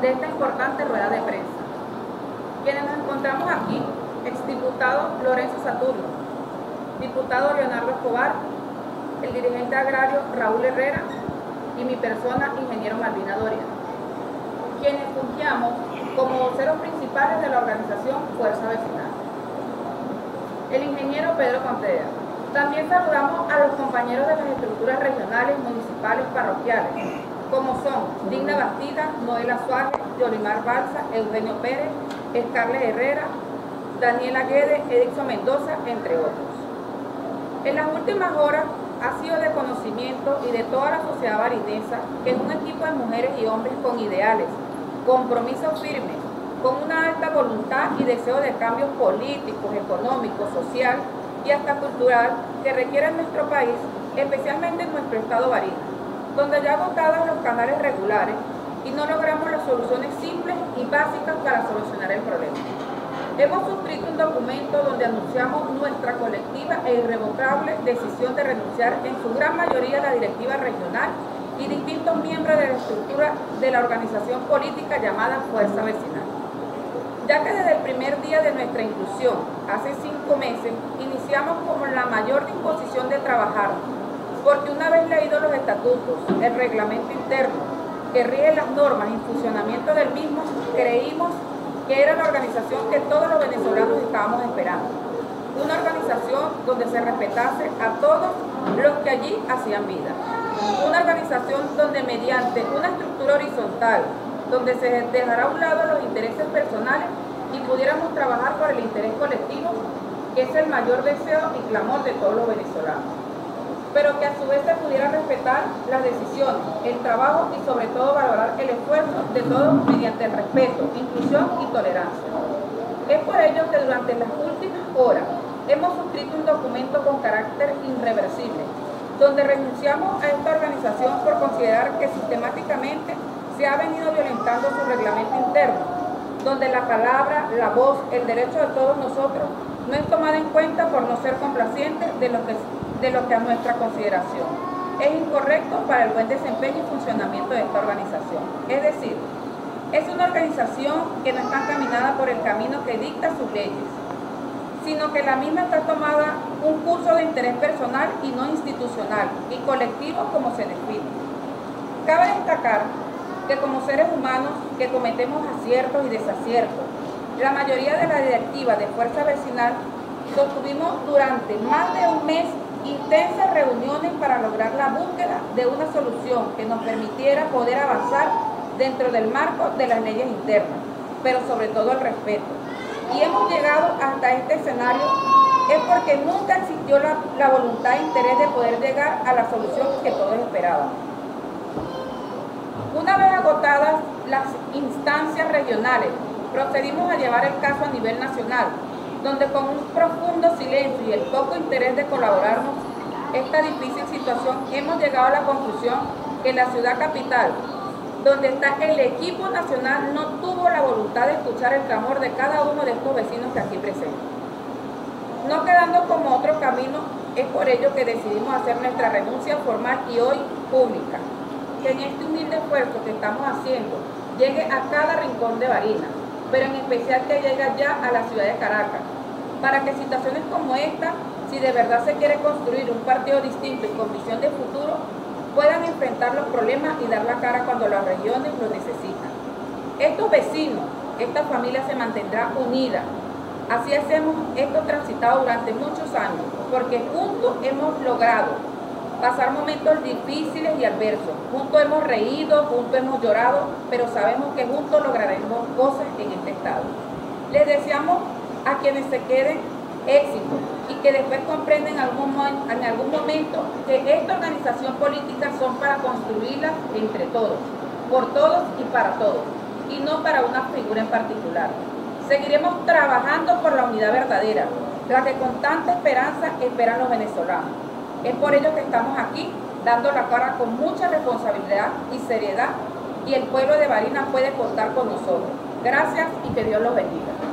de esta importante rueda de prensa. Quienes nos encontramos aquí, exdiputado Lorenzo Saturno, diputado Leonardo Escobar, el dirigente agrario Raúl Herrera y mi persona, ingeniero Malvina Doria, quienes fungiamos como voceros principales de la organización Fuerza Vecinal. El ingeniero Pedro Contreras. También saludamos a los compañeros de las estructuras regionales, municipales, parroquiales, como son Digna Bastida, Noela Suárez, Yolimar Balsa, Eugenio Pérez, Escarles Herrera, Daniela Guede, Edixo Mendoza, entre otros. En las últimas horas ha sido de conocimiento y de toda la sociedad barinesa que es un equipo de mujeres y hombres con ideales, compromiso firme, con una alta voluntad y deseo de cambios políticos, económicos, social y hasta cultural que requiere nuestro país, especialmente en nuestro estado Barinas, donde ya agotados los canales regulares y no logramos las soluciones simples y básicas para solucionar el problema. Hemos suscrito un documento donde anunciamos nuestra colectiva e irrevocable decisión de renunciar en su gran mayoría a la directiva regional y distintos miembros de la estructura de la organización política llamada Fuerza Vecinal. Ya que desde el primer día de nuestra inclusión, hace cinco meses, iniciamos como la mayor disposición de trabajar, porque una vez leídos los estatutos, el reglamento interno, que rige las normas y funcionamiento del mismo, creímos que era la organización que todos los venezolanos estábamos esperando. Una organización donde se respetase a todos los que allí hacían vida. Una organización donde mediante una estructura horizontal, donde se dejará a un lado los intereses personales y pudiéramos trabajar por el interés colectivo, que es el mayor deseo y clamor de todos los venezolanos pero que a su vez se pudiera respetar las decisiones, el trabajo y sobre todo valorar el esfuerzo de todos mediante el respeto, inclusión y tolerancia. Es por ello que durante las últimas horas hemos suscrito un documento con carácter irreversible, donde renunciamos a esta organización por considerar que sistemáticamente se ha venido violentando su reglamento interno, donde la palabra, la voz, el derecho de todos nosotros no es tomada en cuenta por no ser complacientes de lo que de lo que a nuestra consideración es incorrecto para el buen desempeño y funcionamiento de esta organización. Es decir, es una organización que no está encaminada por el camino que dicta sus leyes, sino que la misma está tomada un curso de interés personal y no institucional y colectivo como se define. Cabe destacar que como seres humanos que cometemos aciertos y desaciertos, la mayoría de la directiva de Fuerza Vecinal sostuvimos durante más de un mes intensas reuniones para lograr la búsqueda de una solución que nos permitiera poder avanzar dentro del marco de las leyes internas, pero sobre todo el respeto. Y hemos llegado hasta este escenario es porque nunca existió la, la voluntad e interés de poder llegar a la solución que todos esperaban. Una vez agotadas las instancias regionales, procedimos a llevar el caso a nivel nacional, donde con un profundo silencio y el poco interés de colaborarnos esta difícil situación, hemos llegado a la conclusión que la ciudad capital, donde está el equipo nacional, no tuvo la voluntad de escuchar el clamor de cada uno de estos vecinos que aquí presentes. No quedando como otro camino, es por ello que decidimos hacer nuestra renuncia formal y hoy pública. Que en este humilde esfuerzo que estamos haciendo llegue a cada rincón de Barinas, pero en especial que llegue ya a la ciudad de Caracas, para que situaciones como esta, si de verdad se quiere construir un partido distinto y con visión de futuro, puedan enfrentar los problemas y dar la cara cuando las regiones lo necesitan. Estos vecinos, esta familia se mantendrá unida. Así hacemos esto transitado durante muchos años, porque juntos hemos logrado pasar momentos difíciles y adversos. Juntos hemos reído, juntos hemos llorado, pero sabemos que juntos lograremos cosas en este estado. Les deseamos a quienes se queden éxito y que después comprenden en algún, en algún momento que esta organización política son para construirla entre todos, por todos y para todos, y no para una figura en particular. Seguiremos trabajando por la unidad verdadera, la que con tanta esperanza esperan los venezolanos es por ello que estamos aquí, dando la cara con mucha responsabilidad y seriedad, y el pueblo de Barinas puede contar con nosotros. Gracias y que Dios los bendiga.